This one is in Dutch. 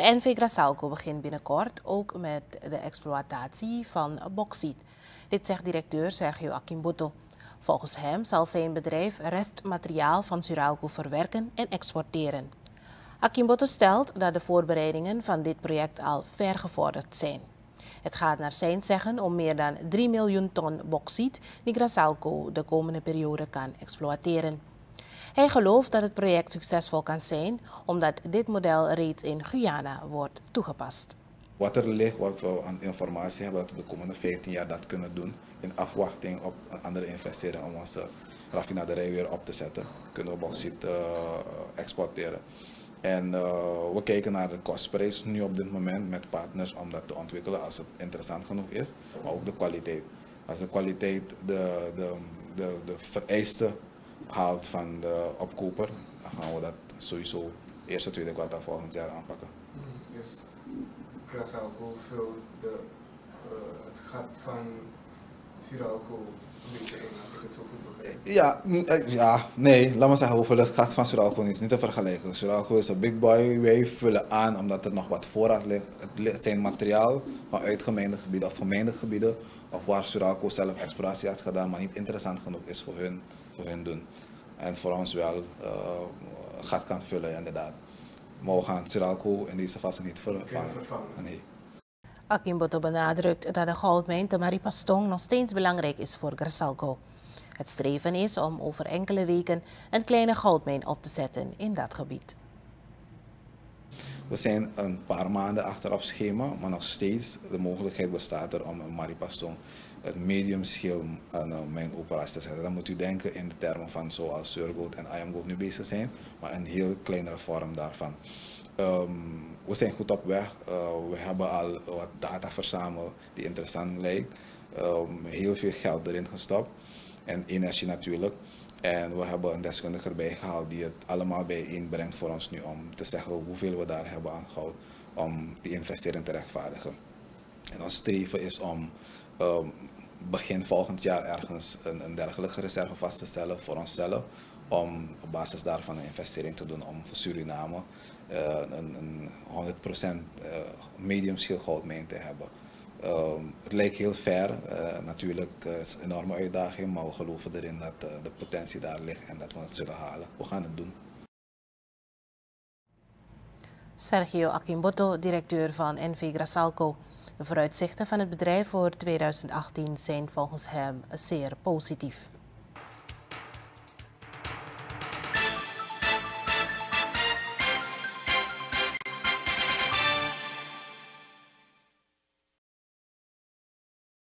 De NV Grasalco begint binnenkort ook met de exploitatie van bauxiet. Dit zegt directeur Sergio Akimboto. Volgens hem zal zijn bedrijf restmateriaal van Suralco verwerken en exporteren. Akimboto stelt dat de voorbereidingen van dit project al ver gevorderd zijn. Het gaat naar zijn zeggen om meer dan 3 miljoen ton bauxiet die Grasalco de komende periode kan exploiteren. Hij gelooft dat het project succesvol kan zijn omdat dit model reeds in Guyana wordt toegepast. Wat er ligt, wat we aan informatie hebben, dat we de komende 15 jaar dat kunnen doen in afwachting op andere investering om onze raffinaderij weer op te zetten, kunnen we bauxiet uh, exporteren. En uh, we kijken naar de kostprijs nu op dit moment met partners om dat te ontwikkelen als het interessant genoeg is, maar ook de kwaliteit. Als de kwaliteit de, de, de, de vereisten haalt van de opkoper, dan gaan we dat sowieso eerste, tweede kwartaal volgend jaar aanpakken. Dus Krasalco vult de, uh, het gat van Siralco een beetje in, als ik het zo goed begrijp. Ja, ja, nee, laat maar zeggen, we vullen het gat van Suralco niet, niet te vergelijken. Suralco is een big boy, wij vullen aan omdat er nog wat voorraad ligt. Het zijn materiaal van uitgemeende gebieden of gemeende gebieden, of waar Suralco zelf exploratie had gedaan, maar niet interessant genoeg is voor hun, voor hun doen. En voor ons wel uh, gat kan vullen, inderdaad. Maar we gaan Suralco in deze fase niet vervangen. Nee. Akimboto benadrukt dat de goudmijn te Maripastong nog steeds belangrijk is voor Grasalco. Het streven is om over enkele weken een kleine goudmijn op te zetten in dat gebied. We zijn een paar maanden achter op schema, maar nog steeds de mogelijkheid bestaat er om een Maripastong het medium schil aan mijn te zetten. Dan moet u denken in de termen van zoals Surgold en IAM nu bezig zijn, maar een heel kleinere vorm daarvan. Um, we zijn goed op weg. Uh, we hebben al wat data verzameld die interessant lijkt. Um, heel veel geld erin gestopt en energie natuurlijk. En we hebben een deskundige erbij gehaald die het allemaal bijeenbrengt voor ons nu om te zeggen hoeveel we daar hebben aangehouden om die investering te rechtvaardigen. En ons streven is om um, begin volgend jaar ergens een, een dergelijke reserve vast te stellen voor onszelf. Om op basis daarvan een investering te doen om voor Suriname uh, een, een 100% uh, medium te hebben. Uh, het lijkt heel ver, uh, natuurlijk uh, een enorme uitdaging, maar we geloven erin dat de potentie daar ligt en dat we het zullen halen. We gaan het doen. Sergio Akimboto, directeur van NV Grasalco. De vooruitzichten van het bedrijf voor 2018 zijn volgens hem zeer positief.